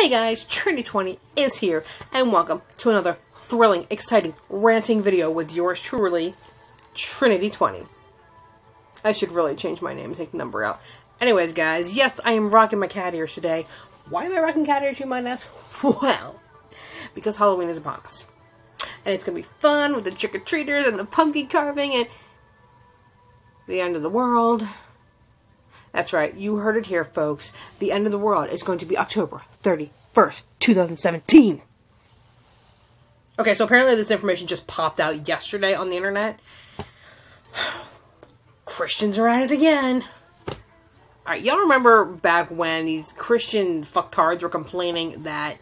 Hey guys, Trinaty20 is here, and welcome to another thrilling, exciting, ranting video with yours truly, Trinaty20. I should really change my name and take the number out. Anyways, guys, yes, I am rocking my cat ears today. Why am I rocking cat ears, you might ask? Well, because Halloween is upon us. And it's gonna be fun with the trick-or-treaters and the pumpkin carving and the end of the world. That's right, you heard it here, folks. The end of the world is going to be October 31st, 2017. Okay, so apparently this information just popped out yesterday on the internet. Christians are at it again. Alright, y'all remember back when these Christian fucktards were complaining that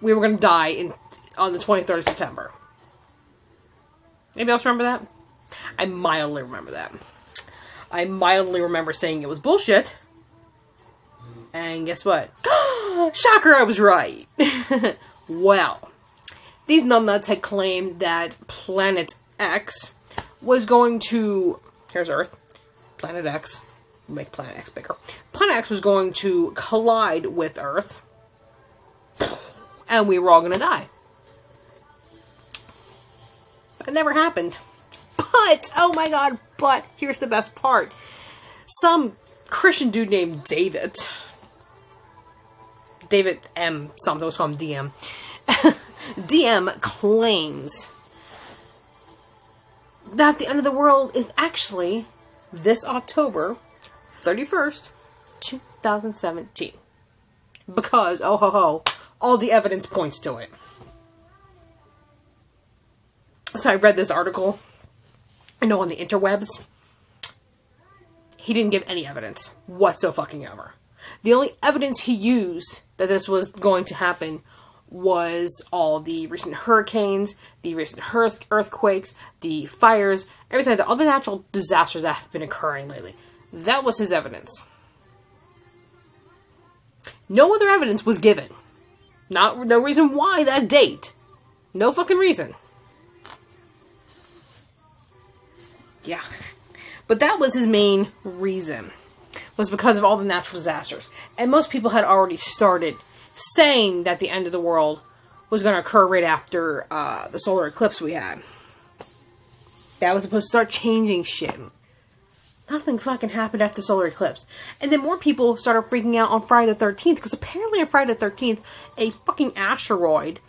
we were going to die in on the 23rd of September? Anybody else remember that? I mildly remember that. I mildly remember saying it was bullshit. And guess what? Shocker, I was right. well, these numbnuts had claimed that Planet X was going to. Here's Earth. Planet X. Make Planet X bigger. Planet X was going to collide with Earth. And we were all going to die. It never happened. But, oh my god, but here's the best part. Some Christian dude named David, David M. something, let's call him DM. DM claims that the end of the world is actually this October 31st, 2017. Because, oh ho ho, all the evidence points to it. So I read this article I know on the interwebs, he didn't give any evidence whatsoever. The only evidence he used that this was going to happen was all the recent hurricanes, the recent earth earthquakes, the fires, everything, all the natural disasters that have been occurring lately. That was his evidence. No other evidence was given. Not no reason why that date. No fucking reason. Yeah. But that was his main reason. Was because of all the natural disasters. And most people had already started saying that the end of the world was going to occur right after uh, the solar eclipse we had. That was supposed to start changing shit. Nothing fucking happened after the solar eclipse. And then more people started freaking out on Friday the 13th because apparently on Friday the 13th, a fucking asteroid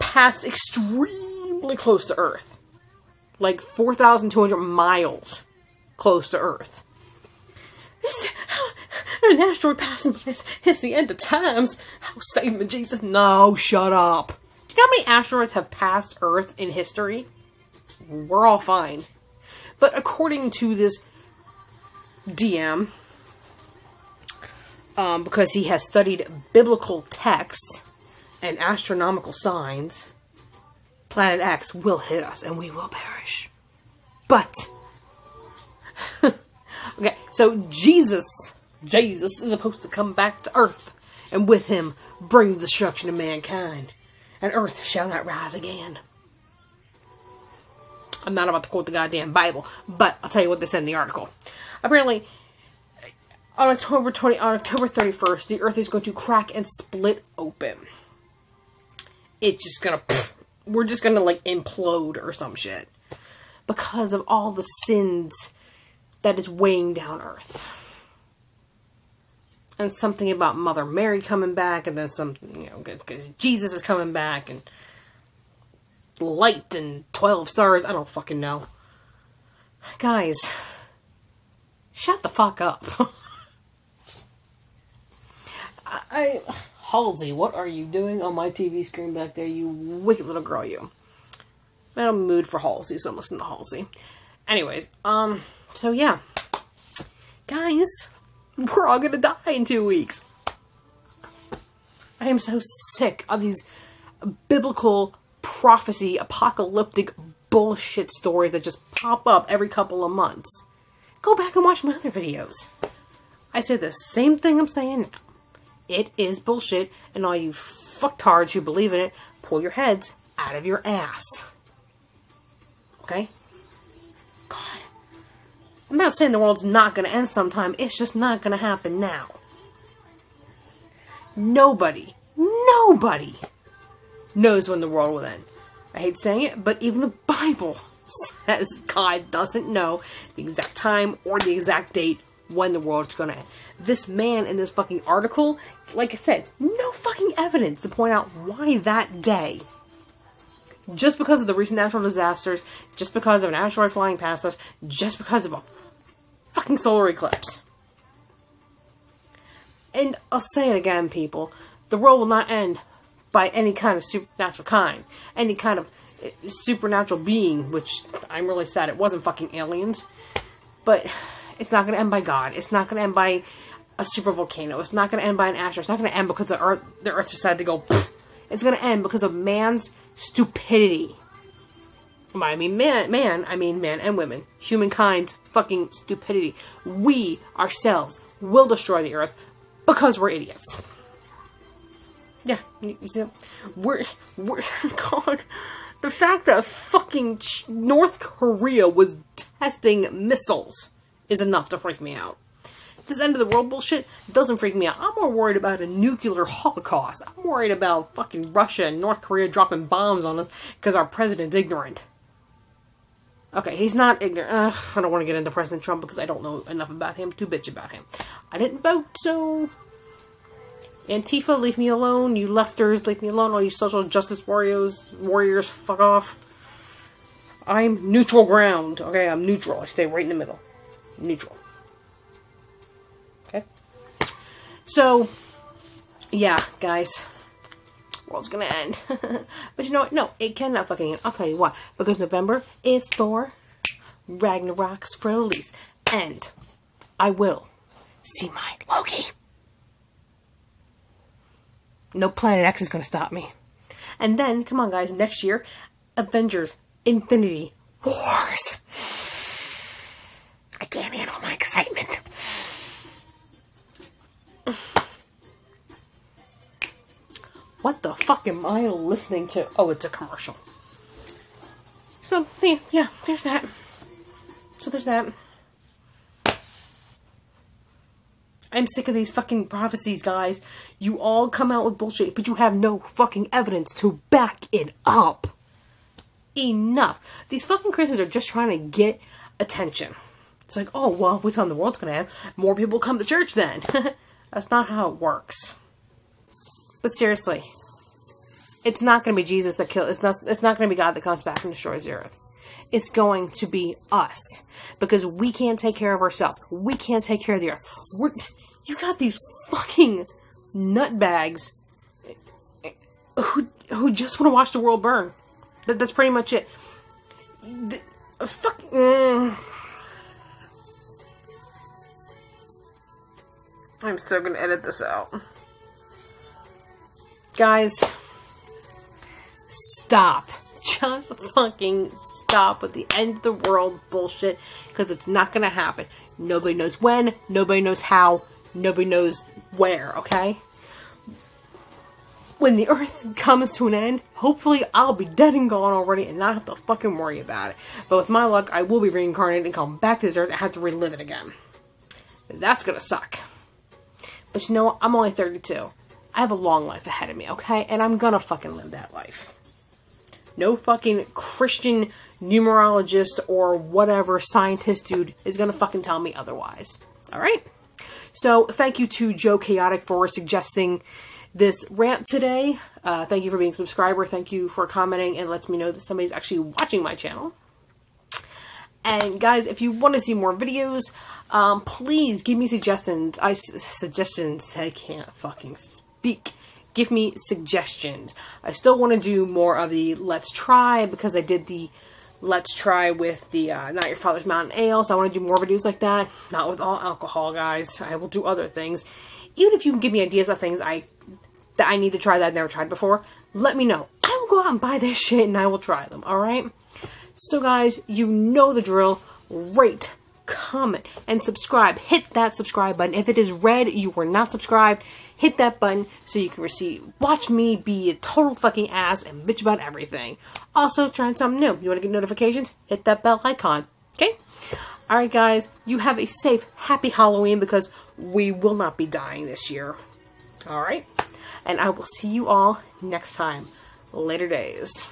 passed extremely close to Earth like 4,200 miles close to Earth. This, asteroid passing by it's the end of times. Oh, save me, Jesus. No, shut up. Do you know how many asteroids have passed Earth in history? We're all fine. But according to this DM, um, because he has studied biblical texts and astronomical signs, Planet X will hit us and we will perish. But, okay, so Jesus, Jesus is supposed to come back to Earth and with him bring the destruction of mankind. And Earth shall not rise again. I'm not about to quote the goddamn Bible, but I'll tell you what they said in the article. Apparently, on October 20, on October 31st, the Earth is going to crack and split open. It's just gonna pff, we're just gonna like implode or some shit because of all the sins that is weighing down earth. And something about mother mary coming back and then some you know because jesus is coming back and light and 12 stars i don't fucking know. Guys shut the fuck up. I, I Halsey, what are you doing on my TV screen back there, you wicked little girl, you? I'm in a mood for Halsey, so I'm listening to Halsey. Anyways, um, so yeah. Guys, we're all gonna die in two weeks. I am so sick of these biblical prophecy, apocalyptic bullshit stories that just pop up every couple of months. Go back and watch my other videos. I say the same thing I'm saying now. It is bullshit, and all you fucktards who believe in it, pull your heads out of your ass. Okay? God. I'm not saying the world's not going to end sometime, it's just not going to happen now. Nobody, nobody knows when the world will end. I hate saying it, but even the Bible says God doesn't know the exact time or the exact date when the world's gonna end. This man in this fucking article, like I said, no fucking evidence to point out why that day. Just because of the recent natural disasters, just because of an asteroid flying past us, just because of a fucking solar eclipse. And I'll say it again, people. The world will not end by any kind of supernatural kind. Any kind of eh, supernatural being, which I'm really sad it wasn't fucking aliens. But it's not going to end by God. It's not going to end by a super volcano. It's not going to end by an asteroid. It's not going to end because the Earth, the Earth decided to go. It's going to end because of man's stupidity. I mean man, man, I mean man and women. Humankind's fucking stupidity. We ourselves will destroy the Earth because we're idiots. Yeah, we're, we're, God, the fact that fucking North Korea was testing missiles is enough to freak me out. This end of the world bullshit doesn't freak me out. I'm more worried about a nuclear holocaust. I'm worried about fucking Russia and North Korea dropping bombs on us because our president's ignorant. Okay, he's not ignorant. Ugh, I don't want to get into President Trump because I don't know enough about him to bitch about him. I didn't vote, so Antifa, leave me alone. You lefters, leave me alone. All you social justice warriors, warriors, fuck off. I'm neutral ground. Okay, I'm neutral. I stay right in the middle. Neutral. Okay? So, yeah, guys. World's gonna end. but you know what? No, it cannot fucking end. I'll tell you why. Because November is Thor Ragnarok's release. And I will see my Loki. No Planet X is to stop me. And then, come on, guys, next year, Avengers Infinity Wars. I can't handle my excitement. What the fuck am I listening to? Oh, it's a commercial. So, yeah, yeah, there's that. So there's that. I'm sick of these fucking prophecies, guys. You all come out with bullshit, but you have no fucking evidence to back it up. Enough. These fucking Christians are just trying to get attention. It's like, oh, well, we tell them the world's gonna end, more people come to church then. That's not how it works. But seriously, it's not gonna be Jesus that kills. It's not. It's not gonna be God that comes back and destroys the earth. It's going to be us because we can't take care of ourselves. We can't take care of the earth. We're you got these fucking nutbags who who just want to watch the world burn. That, that's pretty much it. The, fuck. Mm. I'm so gonna edit this out. Guys, stop. Just fucking stop with the end of the world bullshit because it's not gonna happen. Nobody knows when, nobody knows how, Nobody knows where, okay? When the earth comes to an end, hopefully I'll be dead and gone already and not have to fucking worry about it. But with my luck, I will be reincarnated and come back to this earth and have to relive it again. That's gonna suck. But you know what? I'm only 32. I have a long life ahead of me, okay? And I'm gonna fucking live that life. No fucking Christian numerologist or whatever scientist dude is gonna fucking tell me otherwise. Alright? So thank you to Joe Chaotic for suggesting this rant today. Uh, thank you for being a subscriber. Thank you for commenting and lets me know that somebody's actually watching my channel. And guys, if you want to see more videos, um, please give me suggestions. I suggestions. I can't fucking speak. Give me suggestions. I still want to do more of the let's try because I did the let's try with the uh, Not Your Father's Mountain Ale. So I want to do more videos like that. Not with all alcohol, guys. I will do other things. Even if you can give me ideas of things I that I need to try that I've never tried before, let me know. I will go out and buy this shit and I will try them, alright? So guys, you know the drill. Rate, comment, and subscribe. Hit that subscribe button. If it is red, you were not subscribed hit that button so you can receive watch me be a total fucking ass and bitch about everything. Also, trying something new. You want to get notifications? Hit that bell icon. Okay? Alright guys, you have a safe, happy Halloween because we will not be dying this year. Alright? And I will see you all next time. Later days.